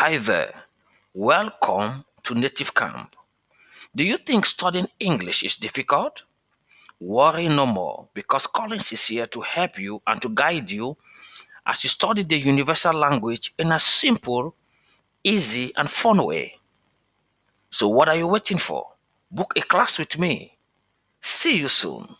Hi there. Welcome to Native Camp. Do you think studying English is difficult? Worry no more because Collins is here to help you and to guide you as you study the universal language in a simple, easy, and fun way. So, what are you waiting for? Book a class with me. See you soon.